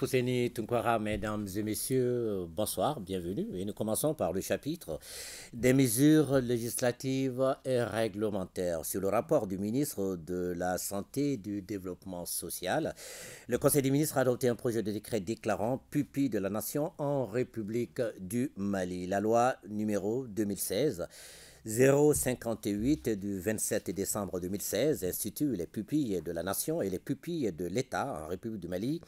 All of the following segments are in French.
Mesdames et messieurs, bonsoir, bienvenue. Et nous commençons par le chapitre des mesures législatives et réglementaires sur le rapport du ministre de la Santé et du Développement social. Le Conseil des ministres a adopté un projet de décret déclarant pupille de la nation en République du Mali. La loi numéro 2016 058 du 27 décembre 2016 institue les pupilles de la nation et les pupilles de l'État en République du Mali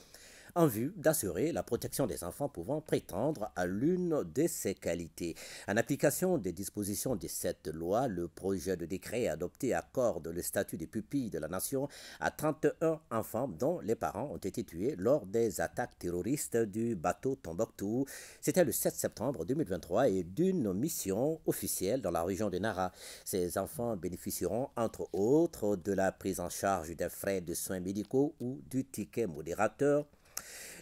en vue d'assurer la protection des enfants pouvant prétendre à l'une de ces qualités. En application des dispositions de cette loi, le projet de décret adopté accorde le statut des pupilles de la nation à 31 enfants dont les parents ont été tués lors des attaques terroristes du bateau Tombouctou. C'était le 7 septembre 2023 et d'une mission officielle dans la région de Nara. Ces enfants bénéficieront entre autres de la prise en charge des frais de soins médicaux ou du ticket modérateur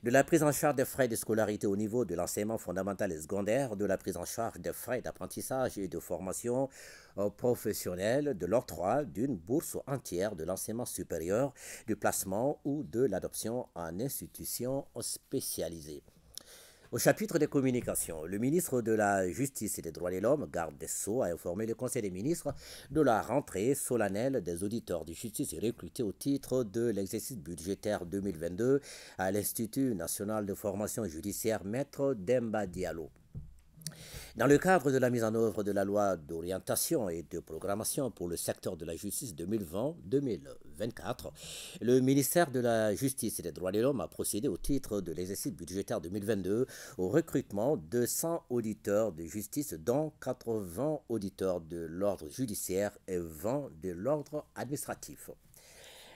de la prise en charge des frais de scolarité au niveau de l'enseignement fondamental et secondaire, de la prise en charge des frais d'apprentissage et de formation euh, professionnelle, de l'octroi d'une bourse entière de l'enseignement supérieur, du placement ou de l'adoption en institution spécialisée. Au chapitre des communications, le ministre de la Justice et des Droits de l'Homme, garde des Sceaux, a informé le Conseil des ministres de la rentrée solennelle des auditeurs de justice recrutés au titre de l'exercice budgétaire 2022 à l'Institut national de formation judiciaire Maître Demba Diallo. Dans le cadre de la mise en œuvre de la loi d'orientation et de programmation pour le secteur de la justice 2020-2024, le ministère de la Justice et des droits de l'homme a procédé au titre de l'exercice budgétaire 2022 au recrutement de 100 auditeurs de justice, dont 80 auditeurs de l'ordre judiciaire et 20 de l'ordre administratif.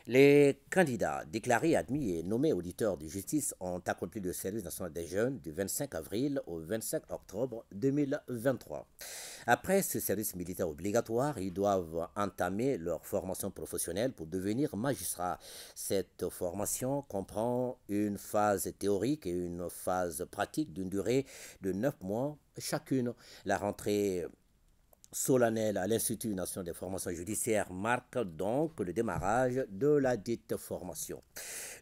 Les candidats déclarés, admis et nommés auditeurs de justice ont accompli le service national des jeunes du 25 avril au 25 octobre 2023. Après ce service militaire obligatoire, ils doivent entamer leur formation professionnelle pour devenir magistrats. Cette formation comprend une phase théorique et une phase pratique d'une durée de 9 mois chacune. La rentrée solennel à l'Institut national des formations judiciaires marque donc le démarrage de la dite formation.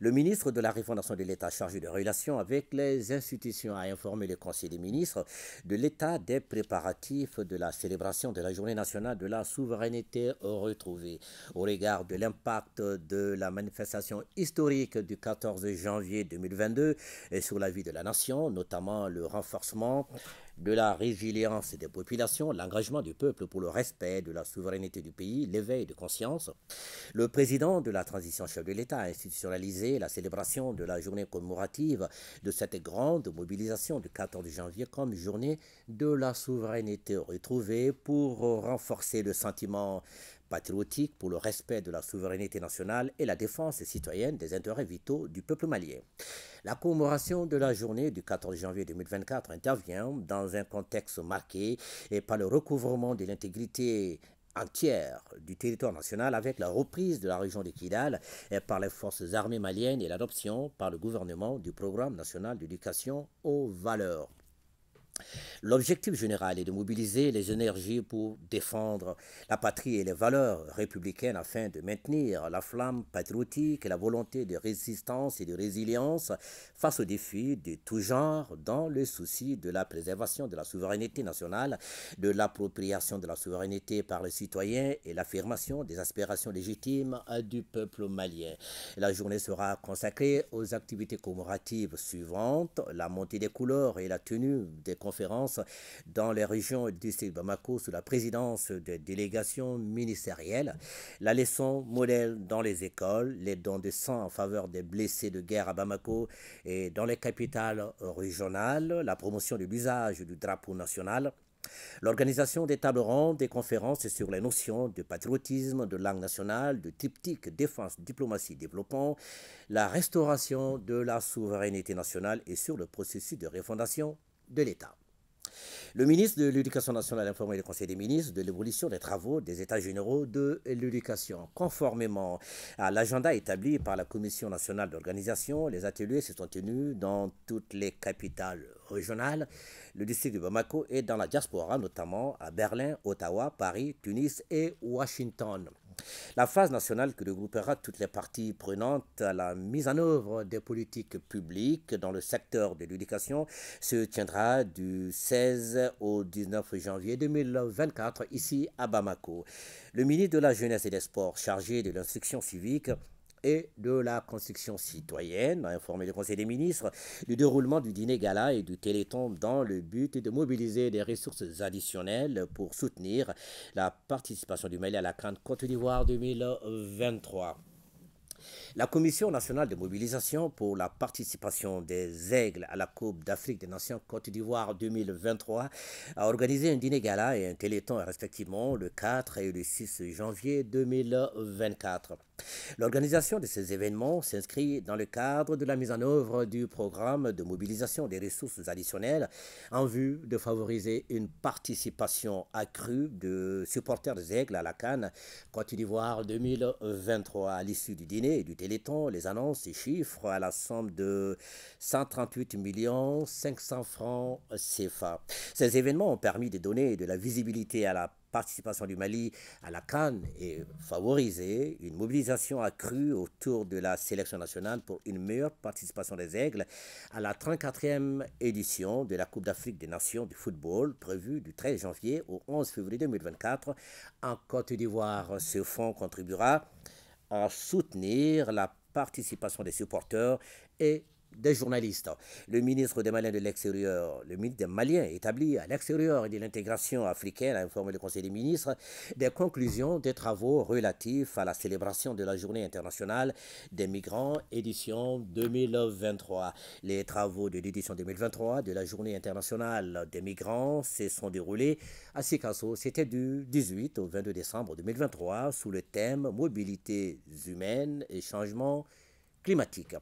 Le ministre de la Refondation de l'État chargé de relations avec les institutions a informé le Conseil des ministres de l'état des préparatifs de la célébration de la Journée nationale de la souveraineté retrouvée. Au regard de l'impact de la manifestation historique du 14 janvier 2022 et sur la vie de la nation, notamment le renforcement de la résilience des populations, l'engagement du peuple pour le respect de la souveraineté du pays, l'éveil de conscience. Le président de la transition chef de l'État a institutionnalisé la célébration de la journée commémorative de cette grande mobilisation du 14 janvier comme journée de la souveraineté retrouvée pour renforcer le sentiment patriotique pour le respect de la souveraineté nationale et la défense citoyenne des intérêts vitaux du peuple malien. La commémoration de la journée du 14 janvier 2024 intervient dans un contexte marqué par le recouvrement de l'intégrité entière du territoire national avec la reprise de la région de Kidal par les forces armées maliennes et l'adoption par le gouvernement du programme national d'éducation aux valeurs L'objectif général est de mobiliser les énergies pour défendre la patrie et les valeurs républicaines afin de maintenir la flamme patriotique et la volonté de résistance et de résilience face aux défis de tout genre dans le souci de la préservation de la souveraineté nationale, de l'appropriation de la souveraineté par les citoyens et l'affirmation des aspirations légitimes du peuple malien. La journée sera consacrée aux activités commémoratives suivantes, la montée des couleurs et la tenue des conférences dans les régions du Bamako sous la présidence de délégations ministérielles, la leçon modèle dans les écoles, les dons de sang en faveur des blessés de guerre à Bamako et dans les capitales régionales, la promotion de l'usage du drapeau national, L'organisation des tables rondes, des conférences sur les notions de patriotisme, de langue nationale, de triptyque défense, diplomatie, développement, la restauration de la souveraineté nationale et sur le processus de refondation de l'État. Le ministre de l'Éducation nationale a informé le Conseil des ministres de l'évolution des travaux des États généraux de l'éducation. Conformément à l'agenda établi par la Commission nationale d'organisation, les ateliers se sont tenus dans toutes les capitales régionales, le district de Bamako et dans la diaspora, notamment à Berlin, Ottawa, Paris, Tunis et Washington. La phase nationale qui regroupera toutes les parties prenantes à la mise en œuvre des politiques publiques dans le secteur de l'éducation se tiendra du 16 au 19 janvier 2024 ici à Bamako. Le ministre de la Jeunesse et des Sports chargé de l'instruction civique et de la construction citoyenne, informé le Conseil des ministres du déroulement du dîner gala et du téléthon dans le but de mobiliser des ressources additionnelles pour soutenir la participation du Mali à la Cannes Côte d'Ivoire 2023. La Commission nationale de mobilisation pour la participation des aigles à la Coupe d'Afrique des Nations Côte d'Ivoire 2023 a organisé un dîner gala et un téléthon respectivement le 4 et le 6 janvier 2024. L'organisation de ces événements s'inscrit dans le cadre de la mise en œuvre du programme de mobilisation des ressources additionnelles en vue de favoriser une participation accrue de supporters des aigles à la Cannes Côte d'Ivoire 2023 à l'issue du dîner et du téléthon. Les annonces et chiffres à la somme de 138 500 francs CFA. Ces événements ont permis de donner de la visibilité à la participation du Mali à la Cannes et favoriser une mobilisation accrue autour de la sélection nationale pour une meilleure participation des Aigles à la 34e édition de la Coupe d'Afrique des Nations du football prévue du 13 janvier au 11 février 2024 en Côte d'Ivoire. Ce fonds contribuera à soutenir la participation des supporters et des journalistes. Le ministre des Maliens de l'extérieur, le ministre des Maliens établi à l'extérieur et de l'intégration africaine a informé le Conseil des ministres des conclusions des travaux relatifs à la célébration de la Journée internationale des migrants édition 2023. Les travaux de l'édition 2023 de la Journée internationale des migrants se sont déroulés à Sikasso. C'était du 18 au 22 décembre 2023 sous le thème Mobilité humaine et changement climatique.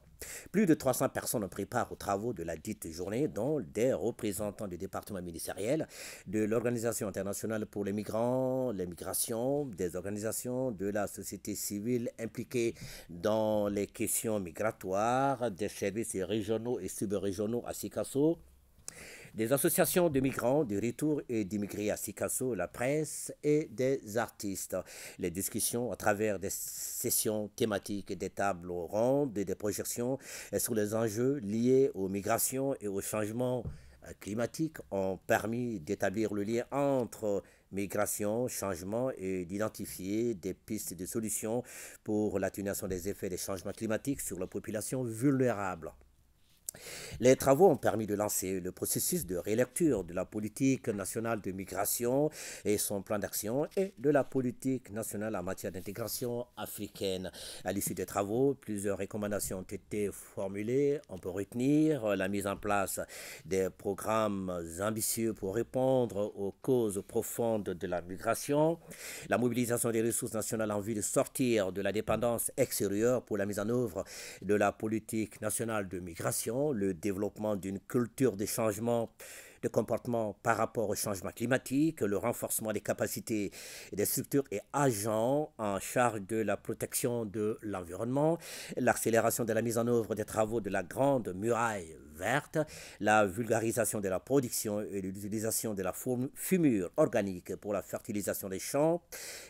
Plus de 300 personnes ont pris part aux travaux de la dite journée, dont des représentants du département ministériel, de l'Organisation internationale pour les migrants, les migrations, des organisations de la société civile impliquées dans les questions migratoires, des services régionaux et subrégionaux à Sikasso, des associations de migrants, de retour et d'immigrés à Sikasso, la presse et des artistes. Les discussions à travers des sessions thématiques des tables rondes et des projections sur les enjeux liés aux migrations et au changement climatique ont permis d'établir le lien entre migration, changement et d'identifier des pistes de solutions pour l'atténuation des effets des changements climatiques sur la population vulnérable. Les travaux ont permis de lancer le processus de rélecture de la politique nationale de migration et son plan d'action et de la politique nationale en matière d'intégration africaine. À l'issue des travaux, plusieurs recommandations ont été formulées. On peut retenir la mise en place des programmes ambitieux pour répondre aux causes profondes de la migration, la mobilisation des ressources nationales en vue de sortir de la dépendance extérieure pour la mise en œuvre de la politique nationale de migration le développement d'une culture de changement de comportement par rapport au changement climatique, le renforcement des capacités des structures et agents en charge de la protection de l'environnement, l'accélération de la mise en œuvre des travaux de la Grande Muraille verte, la vulgarisation de la production et l'utilisation de la fumure organique pour la fertilisation des champs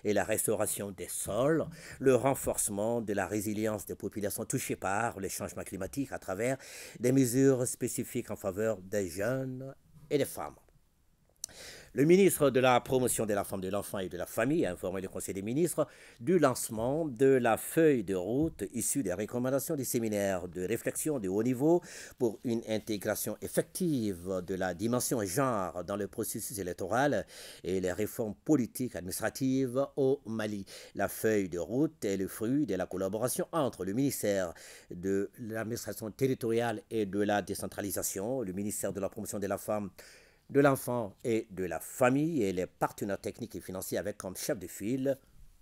et la restauration des sols, le renforcement de la résilience des populations touchées par les changements climatiques à travers des mesures spécifiques en faveur des jeunes et des femmes. Le ministre de la Promotion de la Femme, de l'Enfant et de la Famille a informé le Conseil des ministres du lancement de la feuille de route issue des recommandations du séminaire de réflexion de haut niveau pour une intégration effective de la dimension genre dans le processus électoral et les réformes politiques administratives au Mali. La feuille de route est le fruit de la collaboration entre le ministère de l'administration territoriale et de la décentralisation, le ministère de la Promotion de la Femme, de l'enfant et de la famille et les partenaires techniques et financiers avec comme chef de file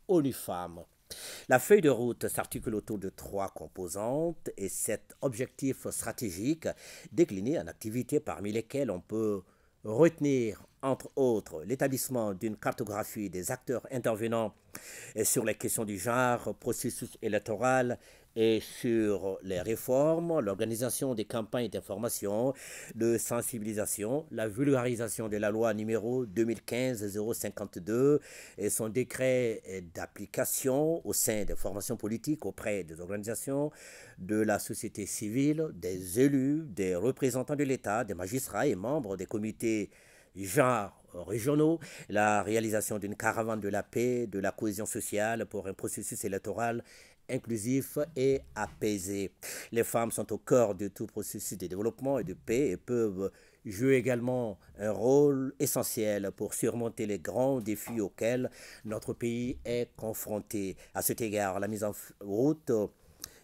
ONU Femmes. La feuille de route s'articule autour de trois composantes et sept objectifs stratégiques déclinés en activités parmi lesquelles on peut retenir entre autres l'établissement d'une cartographie des acteurs intervenant sur les questions du genre, processus électoral et sur les réformes, l'organisation des campagnes d'information, de sensibilisation, la vulgarisation de la loi numéro 2015-052 et son décret d'application au sein des formations politiques auprès des organisations de la société civile, des élus, des représentants de l'État, des magistrats et membres des comités genre régionaux, la réalisation d'une caravane de la paix, de la cohésion sociale pour un processus électoral inclusif et apaisé. Les femmes sont au cœur de tout processus de développement et de paix et peuvent jouer également un rôle essentiel pour surmonter les grands défis auxquels notre pays est confronté. À cet égard, la mise en route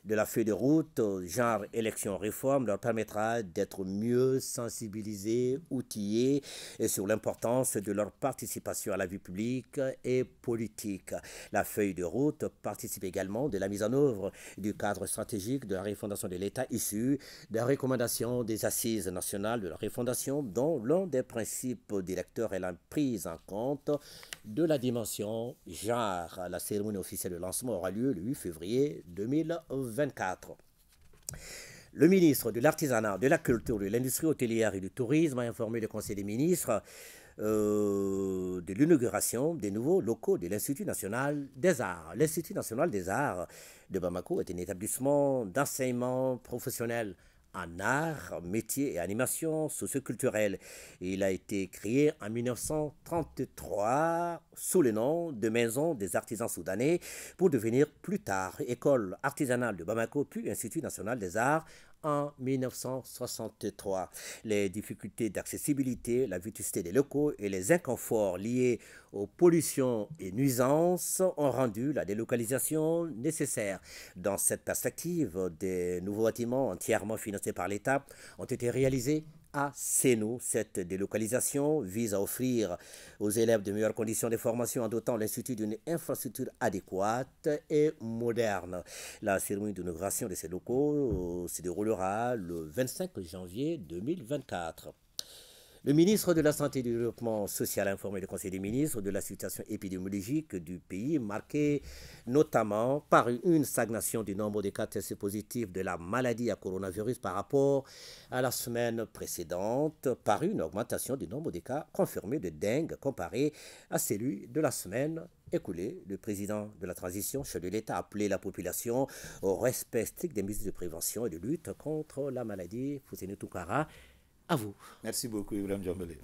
de la feuille de route, genre élection réforme, leur permettra d'être mieux sensibilisés, outillés et sur l'importance de leur participation à la vie publique et politique. La feuille de route participe également de la mise en œuvre du cadre stratégique de la refondation de l'État issu des recommandations des assises nationales de la refondation dont l'un des principes directeurs est la prise en compte de la dimension genre. La cérémonie officielle de lancement aura lieu le 8 février 2024. Le ministre de l'Artisanat, de la Culture, de l'Industrie hôtelière et du Tourisme a informé le Conseil des ministres euh, de l'inauguration des nouveaux locaux de l'Institut national des arts. L'Institut national des arts de Bamako est un établissement d'enseignement professionnel en art, métier et animation socioculturelle. Il a été créé en 1933 sous le nom de Maison des artisans soudanais pour devenir plus tard École artisanale de Bamako puis Institut national des arts en 1963. Les difficultés d'accessibilité, la vétusté des locaux et les inconforts liés aux pollutions et nuisances ont rendu la délocalisation nécessaire. Dans cette perspective, des nouveaux bâtiments entièrement financés par l'État ont été réalisés à nous Cette délocalisation vise à offrir aux élèves de meilleures conditions de formation en dotant l'Institut d'une infrastructure adéquate et moderne. La cérémonie d'inauguration de ces locaux euh, se déroulera le 25 janvier 2024. Le ministre de la Santé et du Développement social a informé le Conseil des ministres de la situation épidémiologique du pays, marquée notamment par une stagnation du nombre de cas testés positifs de la maladie à coronavirus par rapport à la semaine précédente, par une augmentation du nombre de cas confirmés de dengue comparé à celui de la semaine écoulée. Le président de la transition, chef de l'État, a appelé la population au respect strict des mesures de prévention et de lutte contre la maladie. Fousseni Toukara à vous. Merci beaucoup, Ibrahim Djambele.